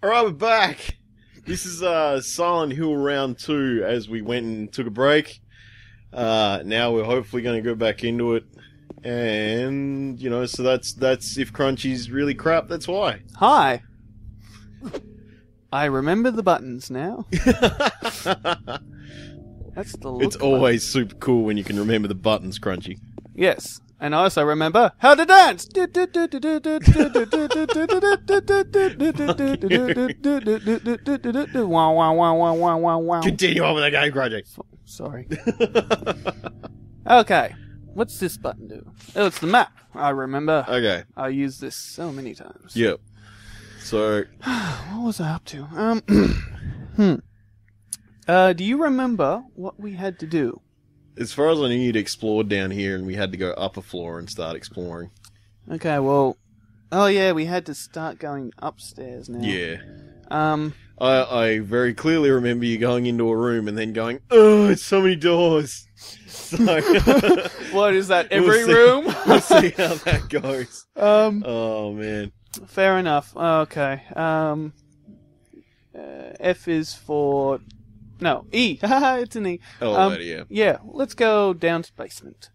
All right, we're back. This is uh, Silent Hill round two as we went and took a break. Uh, now we're hopefully going to go back into it. And, you know, so that's, that's, if Crunchie's really crap, that's why. Hi. I remember the buttons now. That's the look. it's always super cool when you can remember the buttons, Crunchie. Yes. And I also remember how to dance. Continue on with the game, Crunchie. Sorry. Okay. What's this button do? Oh, it's the map. I remember. okay, I used this so many times. yep. So, What was I up to? Um, hmm. Uh, do you remember what we had to do? As far as I knew, you'd explored down here and we had to go up a floor and start exploring. Okay, well, oh yeah, we had to start going upstairs now. Yeah. Um, I, I very clearly remember you going into a room and then going, oh, it's so many doors. So, what is that? We'll Every see. room? we'll see how that goes. um, Oh, man. fair enough. Okay. Um, uh, F is for no E. It's an E. Oh, um, Elevator, yeah. Yeah, let's go down to basement.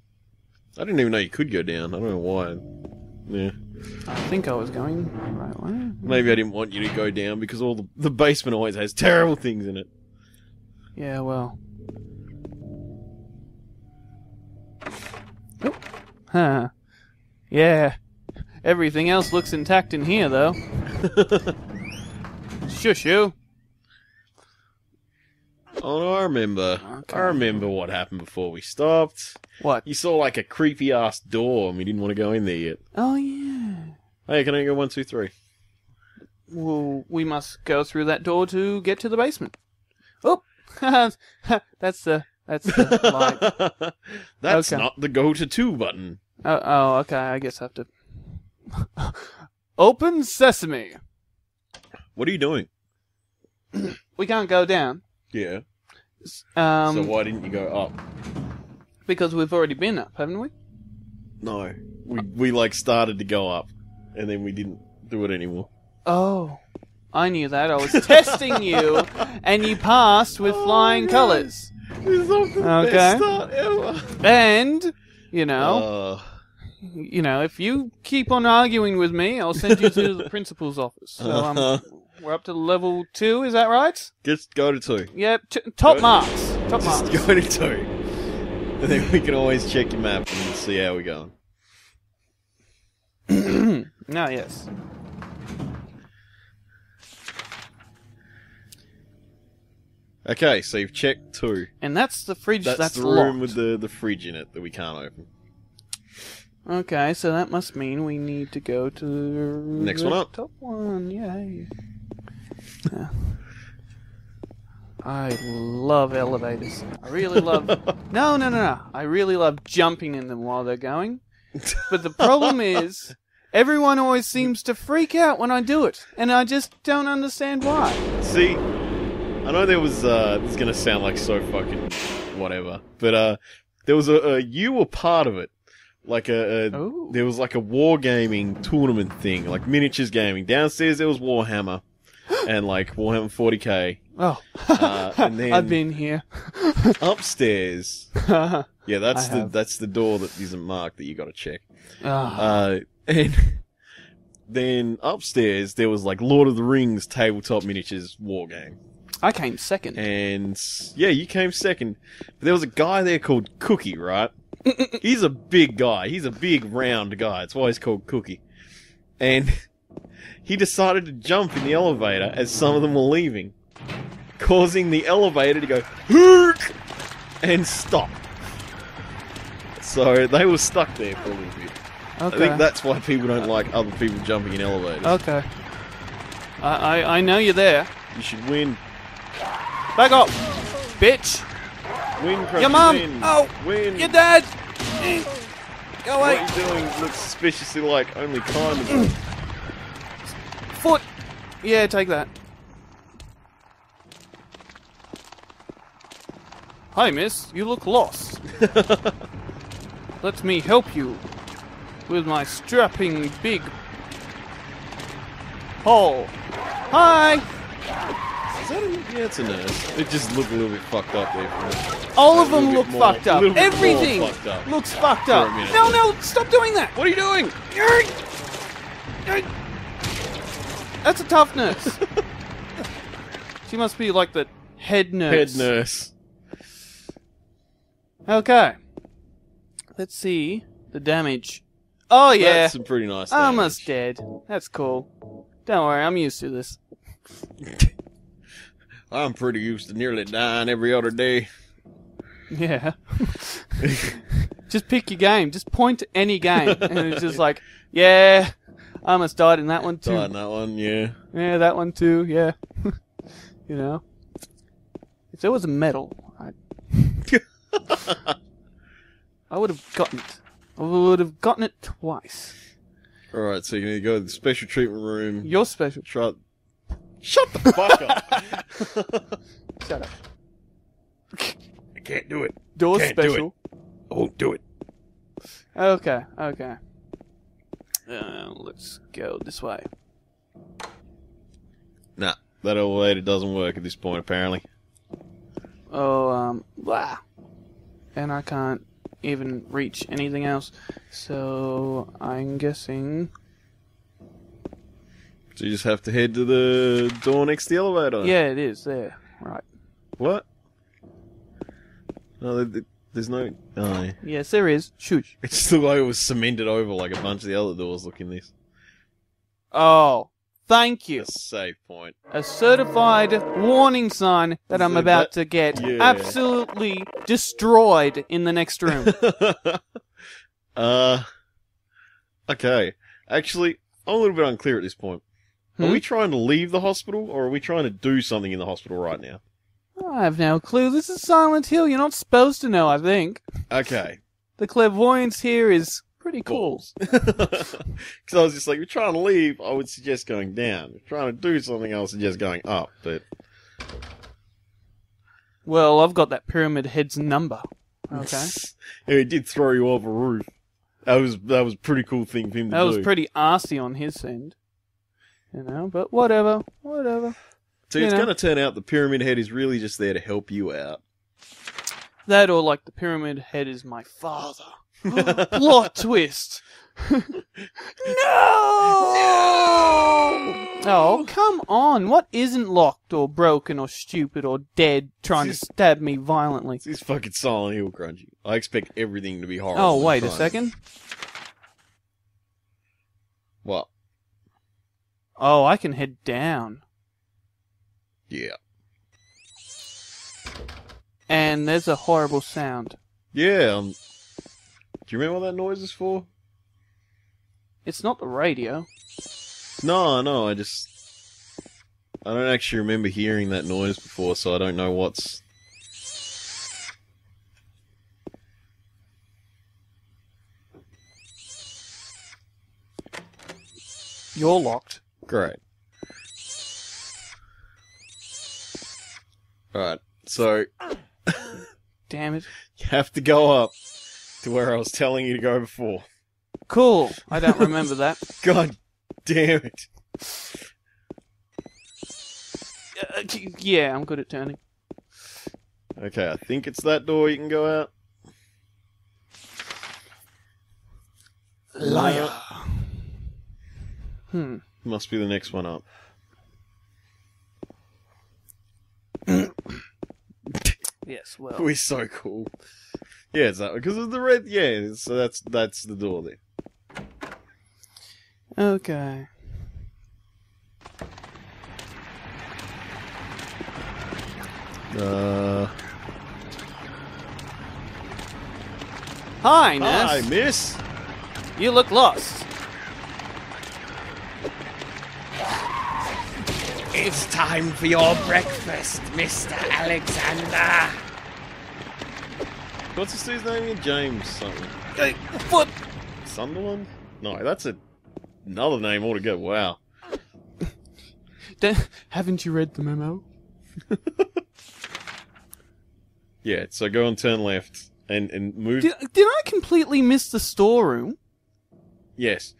I didn't even know you could go down. I don't know why. Yeah. I think I was going the right way. Maybe I didn't want you to go down because all the, the basement always has terrible things in it. Yeah, well. Oh. Huh. Yeah. Everything else looks intact in here, though. Shush you. Oh, no, I remember. Okay. I remember what happened before we stopped. What? You saw like a creepy ass door and we didn't want to go in there yet. Oh, yeah. Hey, can I go one, two, three? Well, we must go through that door to get to the basement. Oh! that's the. That's the light. That's Okay. not the go to two button. Oh, oh, okay. I guess I have to. Open sesame. What are you doing? We can't go down. Yeah. Um, so why didn't you go up? because we've already been up, haven't we? No. We we like started to go up and then we didn't do it anymore. Oh, I knew that. I was testing you, and you passed with flying Oh, no. colours. This is the Okay. best start ever. And you know, Uh, you know, if you keep on arguing with me, I'll send you to the principal's office. So um, we're up to level two. Is that right? just go to two. Yep. T- top Go- marks. Top Just marks. go to two. And then we can always check your map and see how we're going. No, yes. Okay, so you've checked two. And that's the fridge That's, that's, the room locked. with the, the fridge in it that we can't open. Okay, so that must mean we need to go to Next one up. Top one, yay! Yeah. I love elevators. I really love. no, no, no, no. I really love jumping in them while they're going. But the problem is, everyone always seems to freak out when I do it, and I just don't understand why. See, I know there was. Uh, this is gonna sound like so fucking whatever, but uh, there was a, a you were part of it. Like a, a Oh. there was like a wargaming tournament thing, like miniatures gaming. Downstairs there was Warhammer, and like Warhammer 40k. Oh, Uh, and then- I've been here. Upstairs, Ah, yeah, that's I the have. that's the door that isn't marked that you got to check. Ah. Uh, and then upstairs there was like Lord of the Rings tabletop miniatures war game. I came second. And yeah, you came second. But there was a guy there called Cookie, right? he's a big guy. He's a big round guy. That's why he's called Cookie. And he decided to jump in the elevator as some of them were leaving, causing the elevator to go "Hook!" and stop. So they were stuck there for a little bit. I think that's why people don't like other people jumping in elevators. Okay. I, I I know you're there. You should win. Back up, bitch. Win, Crunchie, Your mum. Win. Oh, win. Your dad. Go What away. you doing looks suspiciously like only kind of. Foot. Yeah, take that. Hi, miss. You look lost. Let me help you with my strapping big pole. Hi! Is that a, yeah, it's a nurse. It just looked a little bit fucked up there for. All of them look more- fucked up. little bit more Everything fucked up. looks fucked up. No, no, stop doing that. What are you doing? That's a tough nurse. she must be like the head nurse. Head nurse. Okay. Let's see the damage. Oh yeah, That's some pretty nice damage. almost dead. That's cool. Don't worry, I'm used to this. I'm pretty used to nearly dying every other day. Yeah. just pick your game. Just point to any game, and it's just like, yeah, I almost died in that one too. Died in that one, yeah. Yeah, that one too. Yeah. you know, if there was a medal, I'd... I would have gotten it. I would have gotten it twice. Alright, so you need to go to the special treatment room. You're special. Try. Shut the fuck up! Shut up. I can't do it. Door Can't do it. special. I won't do it. Okay. Okay. Uh, let's go this way. Nah, that elevator doesn't work at this point, apparently. Oh, um, blah. And I can't even reach anything else. So I'm guessing. So you just have to head to the door next to the elevator. Yeah, it is there. Right. What? No, there- there- there's no. Oh, yeah. Yes, there is. Shush. It just looked like it was cemented over like a bunch of the other doors. Look in this. Oh, thank you. A save point. A certified warning sign that I'm about to get yeah. absolutely destroyed in the next room. uh. Okay. Actually, I'm a little bit unclear at this point. Are Hmm? we trying to leave the hospital, or are we trying to do something in the hospital right now? I have no clue. This is Silent Hill. You're not supposed to know, I think. Okay. The clairvoyance here is pretty cool. Because I was just like, if you're trying to leave, I would suggest going down. If you're trying to do something, I would suggest going up. But Well, I've got that pyramid head's number. Okay. yeah, he did throw you off a roof. That was that was a pretty cool thing for him to That do. That was pretty arsey on his end. You know, but whatever. Whatever. So you it's know. going to turn out the pyramid head is really just there to help you out. That or like the pyramid head is my father. Plot twist. no! Oh, come on. What isn't locked or broken or stupid or dead trying to stab me violently? This is fucking Silent Hill, Crunchie. I expect everything to be horrible. Oh, wait a second. What? Oh, I can head down. Yeah. And there's a horrible sound. Yeah. Um, do you remember what that noise is for? It's not the radio. No, no. I just I don't actually remember hearing that noise before, so I don't know what's. You're locked. Great. Alright, so Damn it. you have to go up to where I was telling you to go before. Cool. I don't remember that. God damn it. Uh, yeah, I'm good at turning. Okay, I think it's that door you can go out. Liar. Hmm. Must be the next one up. Yes, well. We're so cool. Yeah, it's that because of the red. Yeah, so that's that's the door there. Okay. Uh, Hi, hi, miss. You look lost. It's time for your breakfast, Mr. Alexander. What's this dude's name again? James something. Hey, what? Sunderland? No, that's a another name altogether. Wow. Da- haven't you read the memo? Yeah, so go and turn left and and move. Did, did I completely miss the storeroom? yes,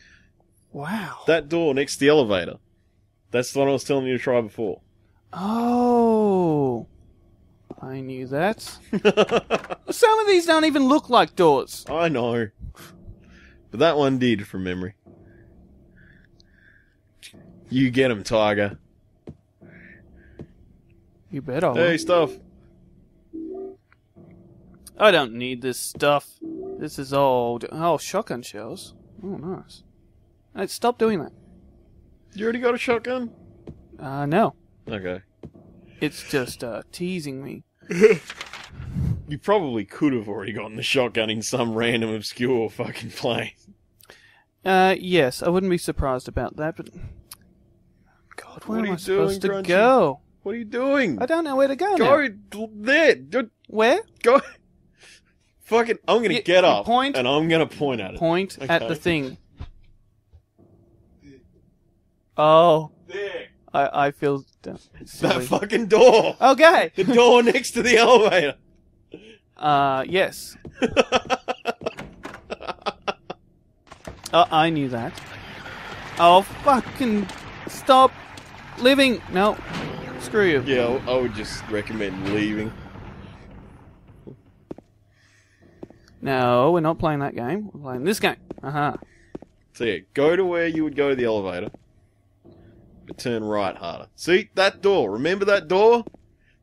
Wow. that door next to the elevator. That's the one I was telling you to try before. Oh. I knew that. Some of these don't even look like doors. I know. But that one did from memory. You get him, Tiger. You bet I. Hey, stuff. I don't need this stuff. This is old. Oh, shotgun shells. Oh, nice. Hey, stop doing that. You already got a shotgun? Uh, no. Okay. It's just, uh, teasing me. You probably could have already gotten the shotgun in some random obscure fucking place. Uh, yes, I wouldn't be surprised about that, but. God, where What are am you I supposed doing, to go? What are you doing? I don't know where to go, now. Go there. Go- Where? Go. Fucking. I'm gonna You- get you up point- and I'm gonna point at it. Point at the thing. Oh, There. I, I feel d- That fucking door. Okay. The door next to the elevator. Uh, yes. Uh, I knew that. Oh, fucking stop living. No. Screw you. yeah, I I would just recommend leaving. No, we're not playing that game. We're playing this game. Uh-huh. So yeah, go to where you would go to the elevator, but turn right harder. See that door? Remember that door?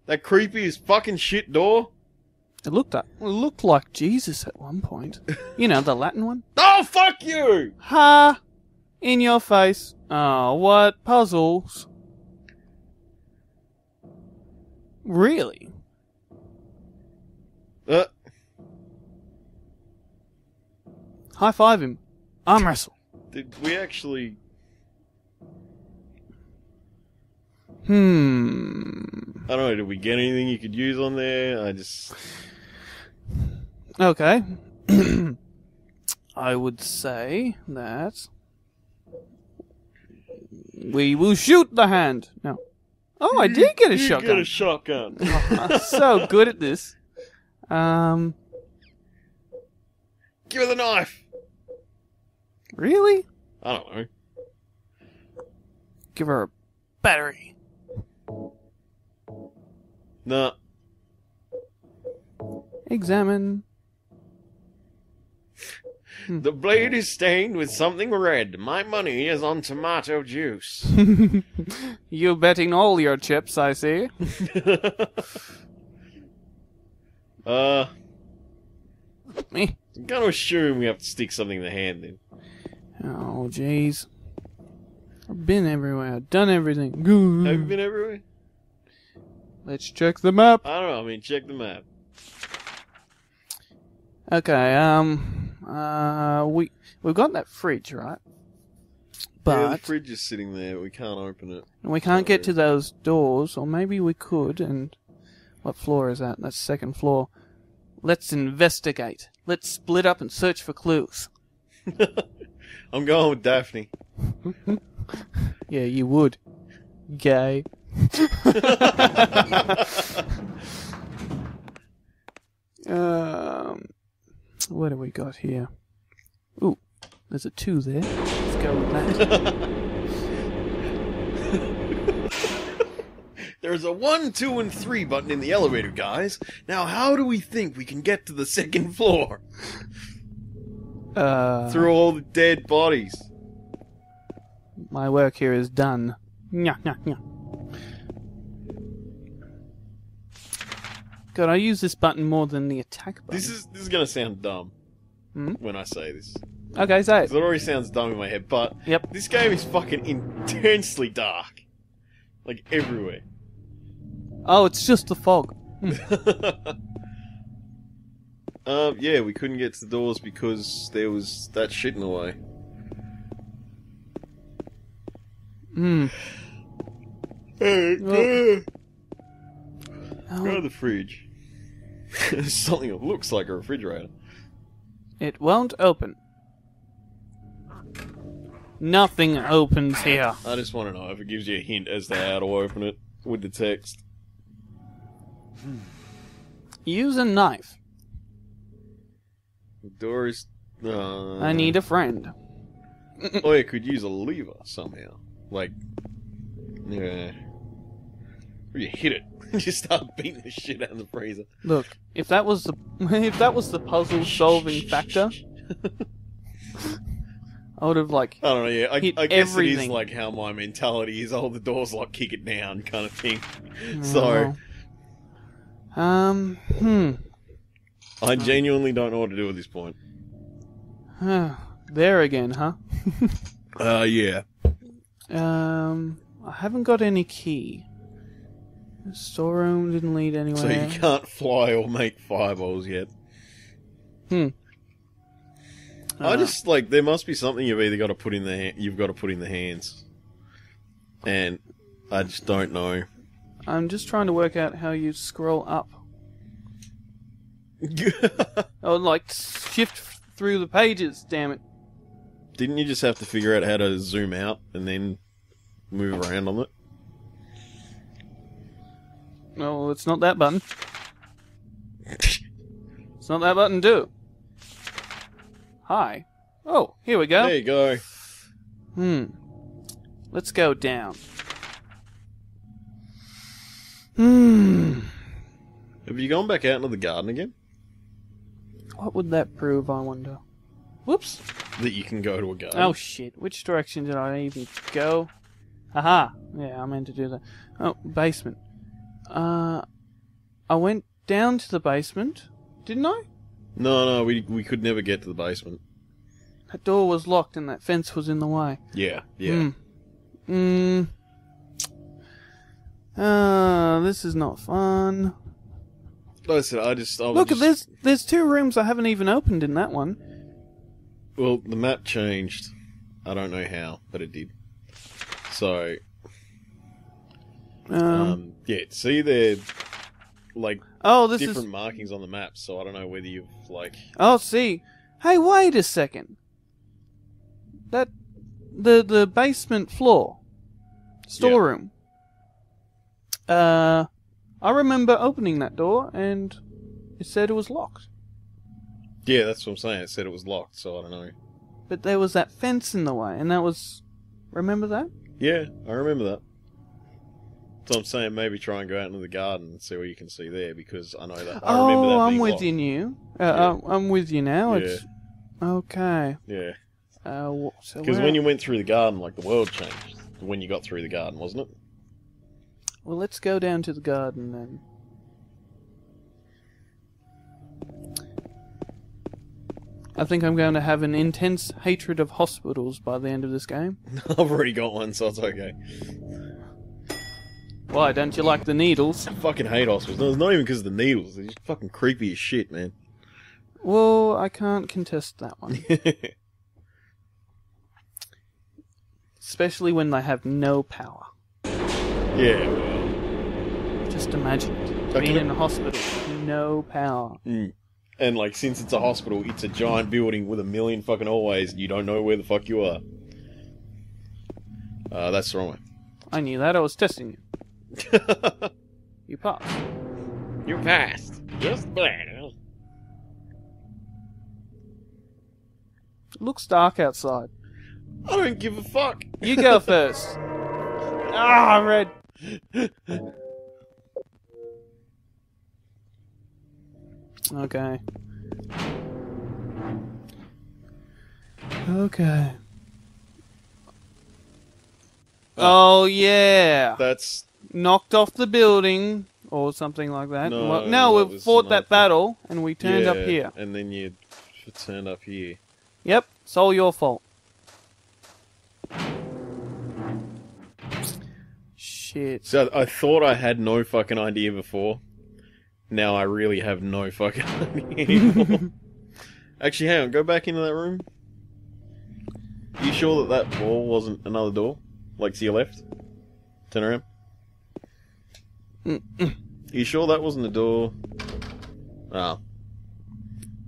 That creepy as fucking shit door? It looked up. It looked like Jesus at one point. You know, the Latin one. Oh fuck you! Ha! In your face. Oh, what puzzles? Really? Uh, High five him. Arm wrestle. did we actually? Hmm. I don't know. Did we get anything you could use on there? I just Okay. I would say that we will shoot the hand. No. Oh, I did get a you shotgun. Get a shotgun. I'm so good at this. Um, Give her the knife. really? I don't know. Give her a battery. Nah. Examine. The blade is stained with something red. My money is on tomato juice. you betting all your chips, I see. uh, Me. I'm gonna assume we have to stick something in the hand then. Oh, jeez. I've been everywhere, I've done everything. Have you been everywhere? Let's check the map. I don't know. I mean, check the map. Okay, um, uh, we we've got that fridge, right? yeah, the fridge is sitting there. We can't open it. we can't get to those doors, or maybe we could. And what floor is that? That's second floor. Let's investigate. Let's split up and search for clues. I'm going with Daphne. Yeah, you would. Gay. um, what do we got here? Ooh, there's a two there. Let's go with that. There's a one, two, and three button in the elevator, guys. Now, how do we think we can get to the second floor uh, through all the dead bodies? My work here is done. Nya, nya, nya. God, I use this button more than the attack button. This is this is gonna sound dumb Hmm? when I say this. okay, say it. it already sounds dumb in my head, but Yep. this game is fucking intensely dark, like everywhere. Oh, it's just the fog. um, yeah, we couldn't get to the doors because there was that shit in the way. Hmm. Go Oh, to the fridge. There's something that looks like a refrigerator. It won't open. Nothing opens here. I just want to know if it gives you a hint as to how to open it with the text. Use a knife. The door is. Uh, I need a friend. Oh, yeah, could use a lever somehow. Like, Yeah. Or you hit it. you start beating the shit out of the freezer. Look, if that was the if that was the puzzle solving factor, I would have like I don't know, yeah. I, I guess it everything. is like how my mentality is, oh, the door's locked, kick it down kind of thing. So. Um. Hmm. I genuinely don't know what to do at this point. there again, huh? Uh, yeah. Um. I haven't got any key. The storeroom didn't lead anywhere. So you can't fly or make fireballs yet. Hmm. I Uh, just like there must be something you've either got to put in the ha- you've got to put in the hands, and I just don't know. I'm just trying to work out how you scroll up. Oh, like shift through the pages. Damn it. Didn't you just have to figure out how to zoom out and then move around on it? No, it's not that button. It's not that button, do. Hi. Oh, here we go. There you go. Hmm. Let's go down. Hmm. Have you gone back out into the garden again? What would that prove, I wonder? Whoops. That you can go to a garden. Oh shit. Which direction did I even go? Aha. Yeah, I meant to do that. Oh, basement. Uh, I went down to the basement, didn't I? No, no, we we could never get to the basement. That door was locked and that fence was in the way. Yeah, yeah. Hmm. Hmm. Uh, this is not fun. Like I said, I just I Look, just, there's there's two rooms I haven't even opened in that one. Well, the map changed. I don't know how, but it did. So, Um, um, yeah. See, they're like oh, this different is. markings on the map. So I don't know whether you've like. Oh, see. Hey, wait a second. That the the basement floor storeroom. Uh, I remember opening that door and it said it was locked. Yeah, that's what I'm saying. It said it was locked, so I don't know. But there was that fence in the way, and that was. Remember that? Yeah, I remember that. So I'm saying maybe try and go out into the garden and see what you can see there because I know that. I remember that oh, I'm being with locked. you. Uh, Yeah. uh, I'm with you now. It's okay. Yeah, Uh, wh- so because where- when you went through the garden, like the world changed when you got through the garden, wasn't it? well, let's go down to the garden then. I think I'm going to have an intense hatred of hospitals by the end of this game. I've already got one, so it's okay. Why don't you like the needles? I fucking hate hospitals. No, it's not even because of the needles. They're just fucking creepy as shit, man. Well, I can't contest that one, especially when they have no power. yeah. well, Just imagine it. Being in a hospital with no power. mm. And like, since it's a hospital, it's a giant building with a million fucking hallways, and you don't know where the fuck you are. Uh, that's the wrong way. I knew that. I was testing you. You passed. you passed. Just bad. Looks dark outside. I don't give a fuck. You go first. ah, red. Okay. Okay. Uh, oh yeah, That's knocked off the building or something like that. No, well, no, that we was fought another that battle and we turned up here. and then you turned up here. Yep, it's all your fault. Shit. So I thought I had no fucking idea before. Now I really have no fucking idea anymore. Actually, hang on. Go back into that room. You sure that that wall wasn't another door? Like to your left? Turn around. You sure that wasn't a door? Ah,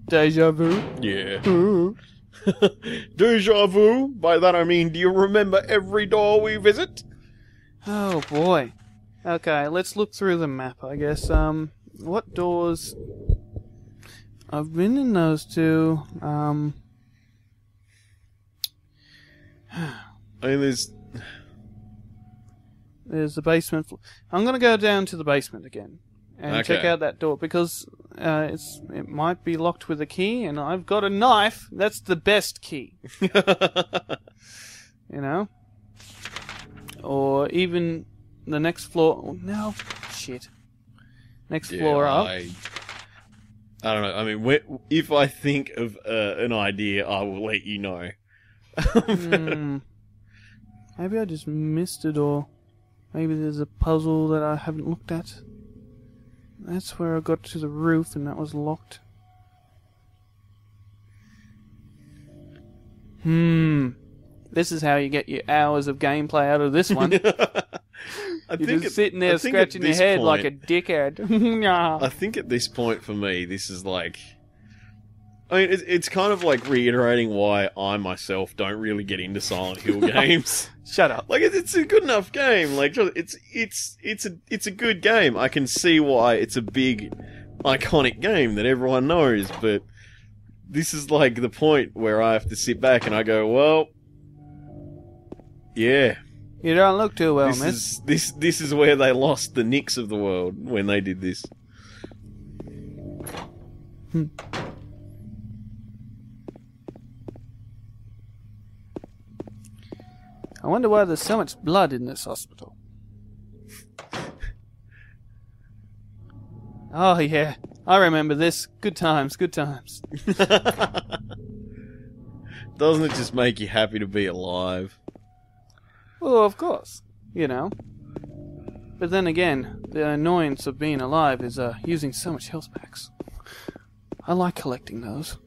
Deja vu. yeah. Deja vu? By that I mean, do you remember every door we visit? Oh boy. Okay, let's look through the map. I guess. Um, what doors? I've been in those two. Um, I mean, there's There's the basement. I'm gonna go down to the basement again and check out that door because uh, it's it might be locked with a key, and I've got a knife. That's the best key, you know. Or even the next floor. oh, No, shit. Next Yeah, floor up. I, I don't know. I mean, if I think of uh, an idea, I will let you know. Hmm. Maybe I just missed it, or maybe there's a puzzle that I haven't looked at. That's where I got to the roof and that was locked. Hmm. This is how you get your hours of gameplay out of this one. I You're think just at- sitting I there think at scratching your this head like a dickhead. I think at this point for me, this is like. I mean, it's, it's kind of like reiterating why I myself don't really get into Silent Hill games. Shut up. like, it- it's a good enough game. Like, it's it's it's a it's a good game. I can see why it's a big, iconic game that everyone knows. But this is like the point where I have to sit back and I go, well, yeah, You don't look too well, this miss. is this this is where they lost the Nicks of the world when they did this. I wonder why there's so much blood in this hospital. Oh, yeah. I remember this. Good times, good times. Doesn't it just make you happy to be alive? Well, of course. You know. But then again, the annoyance of being alive is uh, using so much health packs. I like collecting those.